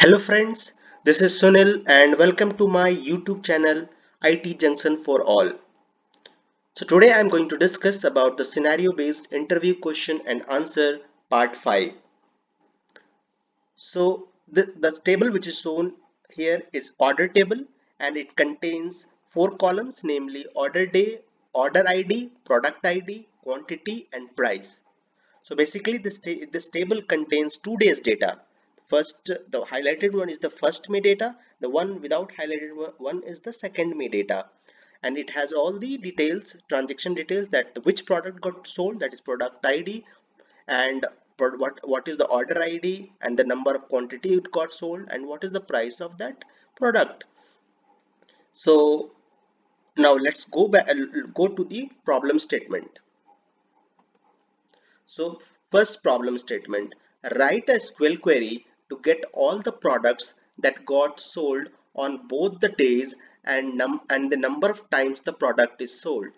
Hello friends, this is Sunil and welcome to my YouTube channel IT Junction for All. So today I am going to discuss about the scenario based interview question and answer part 5. So the, the table which is shown here is order table and it contains four columns namely order day, order ID, product ID, quantity and price. So basically this, this table contains two days data first the highlighted one is the first May data. The one without highlighted one is the second May data. And it has all the details transaction details that which product got sold that is product ID and what what is the order ID and the number of quantity it got sold and what is the price of that product. So now let's go back go to the problem statement. So first problem statement write a SQL query to get all the products that got sold on both the days and, and the number of times the product is sold.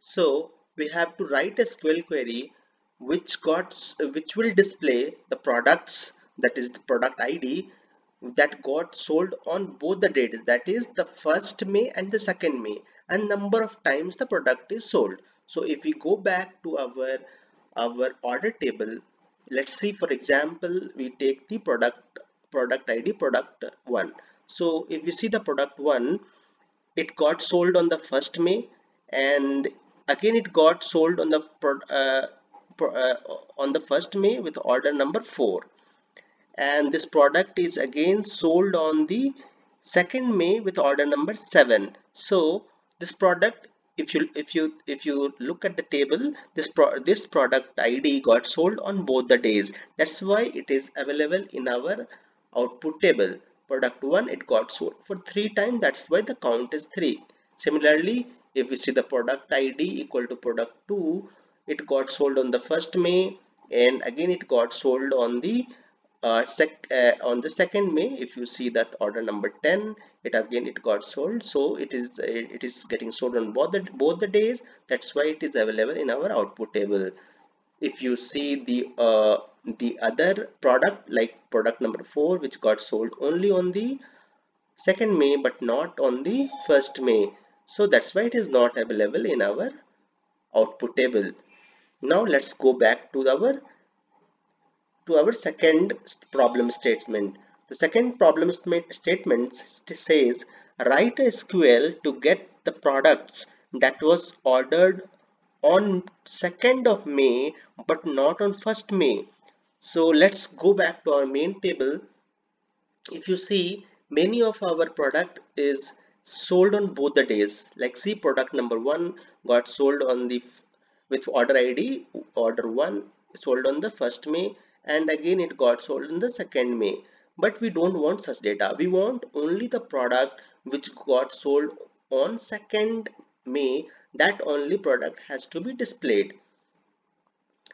So we have to write a SQL query which got which will display the products that is the product ID that got sold on both the dates that is the first May and the second May and number of times the product is sold. So if we go back to our our order table let's see for example we take the product product id product 1 so if we see the product 1 it got sold on the first may and again it got sold on the uh, uh, on the first may with order number 4 and this product is again sold on the second may with order number 7 so this product if you if you if you look at the table this pro this product id got sold on both the days. That's why it is available in our output table. Product 1 it got sold for three times. That's why the count is 3 similarly if we see the product id equal to product 2 it got sold on the first may and again it got sold on the uh, sec uh, on the second May if you see that order number 10 it again it got sold. So it is it is getting sold on both the both the days. That's why it is available in our output table. If you see the uh, the other product like product number 4 which got sold only on the second May but not on the first May. So that's why it is not available in our output table. Now let's go back to our to our second problem statement. The second problem statement says write a SQL to get the products that was ordered on 2nd of May but not on 1st May. So let's go back to our main table. If you see many of our product is sold on both the days like see product number one got sold on the with order ID order one sold on the 1st May and again it got sold in the second May. But we don't want such data. We want only the product which got sold on 2nd May. That only product has to be displayed.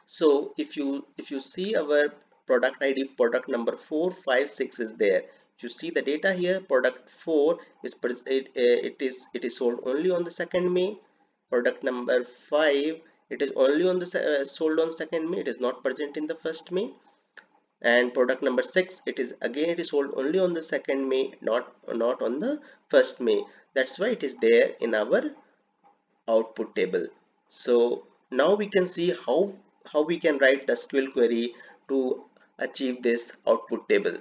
So if you if you see our product ID product number 456 is there. If you see the data here product 4 is it, it is it is sold only on the 2nd May. Product number 5 it is only on the uh, sold on second May. It is not present in the first May. And product number six it is again it is sold only on the second May not not on the first May. That's why it is there in our output table. So now we can see how how we can write the SQL query to achieve this output table.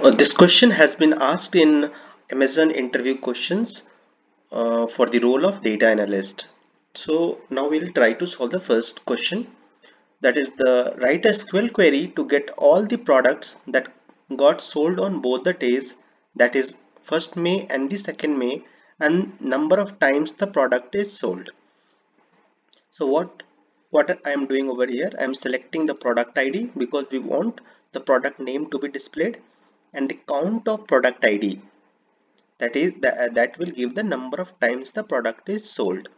Uh, this question has been asked in Amazon interview questions uh, for the role of data analyst. So now we'll try to solve the first question that is the write a SQL query to get all the products that got sold on both the days that is 1st May and the 2nd May and number of times the product is sold. So what what I am doing over here I am selecting the product ID because we want the product name to be displayed and the count of product ID that is the, that will give the number of times the product is sold.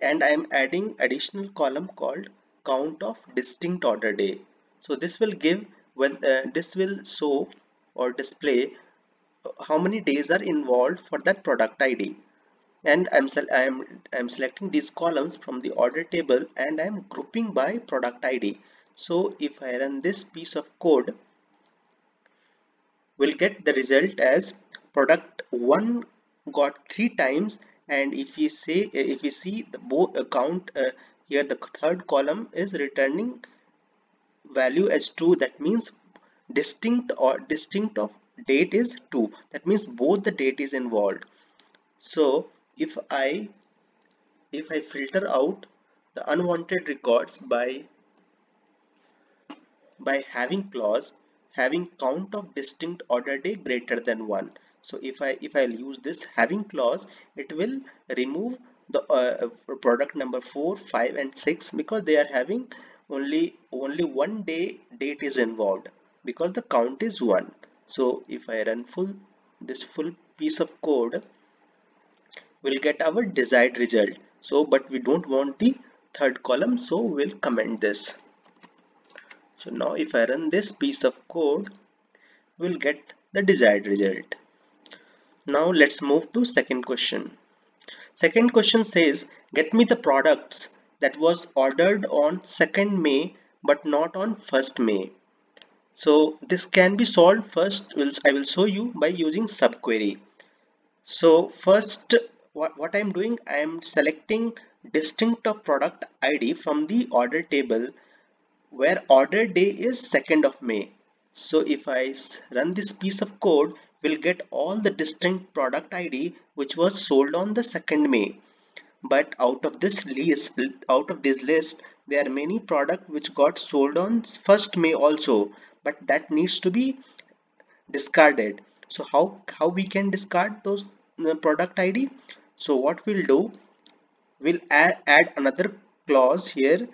And I am adding additional column called count of distinct order day. So this will give when uh, this will show or display how many days are involved for that product ID and I'm, I'm, I'm selecting these columns from the order table and I'm grouping by product ID so if I run this piece of code we'll get the result as product 1 got 3 times and if we say if we see the both account uh, here the third column is returning value as 2 that means distinct or distinct of date is 2 that means both the date is involved. So if I if I filter out the unwanted records by by having clause having count of distinct order day greater than 1 so if I if I use this having clause it will remove the uh, product number 4 5 and 6 because they are having only only one day date is involved because the count is 1 so if I run full this full piece of code we'll get our desired result. So but we don't want the third column so we'll comment this. So now if I run this piece of code we'll get the desired result now let's move to second question. Second question says get me the products that was ordered on 2nd May but not on 1st May. So this can be solved first. I will show you by using subquery. So first what, I'm doing I am selecting distinct of product ID from the order table where order day is 2nd of May. So if I run this piece of code we'll get all the distinct product ID which was sold on the 2nd May. But out of this list out of this list there are many products which got sold on 1st May also but that needs to be discarded. So how how we can discard those uh, product id so what we'll do we'll add, add another clause here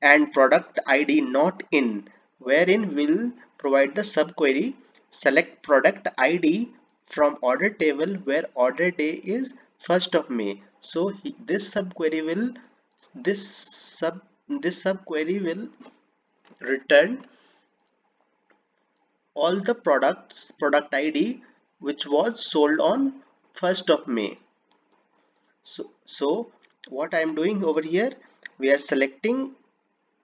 and product id not in wherein we'll provide the subquery select product id from order table where order day is 1st of May. So he, this subquery will this sub this subquery will return all the products product id which was sold on 1st of May. So, so what I am doing over here we are selecting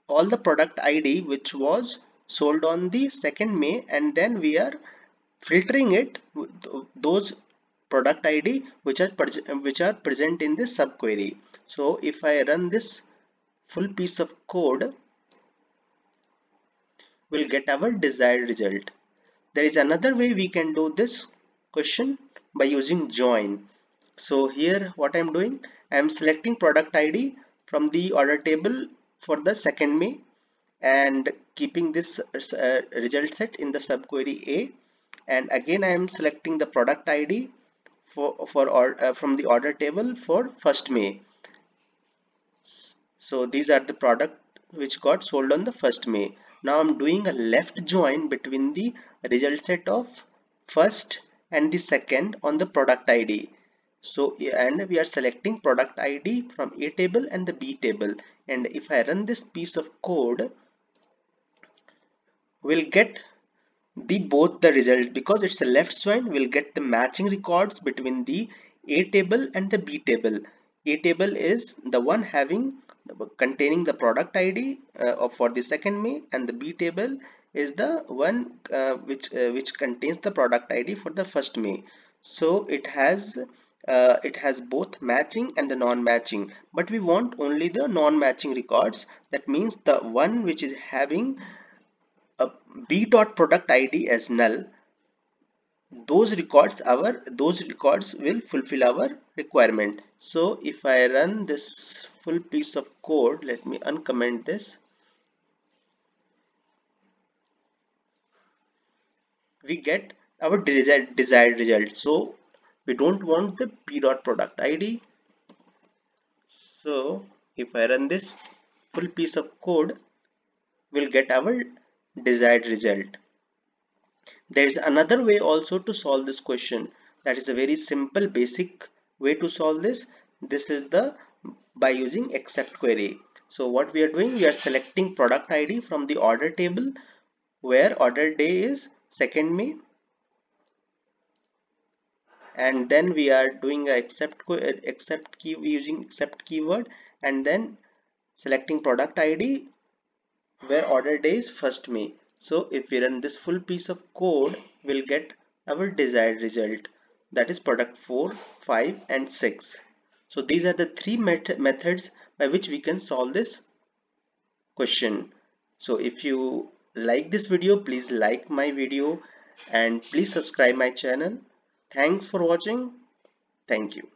all the product ID which was sold on the 2nd May and then we are filtering it those product ID which are which are present in this subquery. So if I run this full piece of code we'll get our desired result. There is another way we can do this question by using join. So here what I'm doing I'm selecting product ID from the order table for the second May and keeping this uh, result set in the subquery A. And again I am selecting the product ID for, for or, uh, from the order table for first May. So these are the product which got sold on the first May. Now I'm doing a left join between the result set of first and the second on the product ID so and we are selecting product id from a table and the b table. And if i run this piece of code we'll get the both the result because it's a left join we'll get the matching records between the a table and the b table. A table is the one having containing the product id uh, for the second may and the b table is the one uh, which uh, which contains the product id for the first may. So it has uh, it has both matching and the non-matching. But we want only the non-matching records. That means the one which is having a b dot product id as null. Those records our those records will fulfill our requirement. So if i run this full piece of code let me uncomment this. We get our desired desired result. So we don't want the p dot product id so if I run this full piece of code we'll get our desired result. There is another way also to solve this question. That is a very simple basic way to solve this. This is the by using except query. So what we are doing we are selecting product id from the order table where order day is 2nd May. And then we are doing a except except key using except keyword and then selecting product ID where order day is 1st May. So if we run this full piece of code, we'll get our desired result that is product 4, 5 and 6. So these are the three met methods by which we can solve this question. So if you like this video, please like my video and please subscribe my channel. Thanks for watching. Thank you.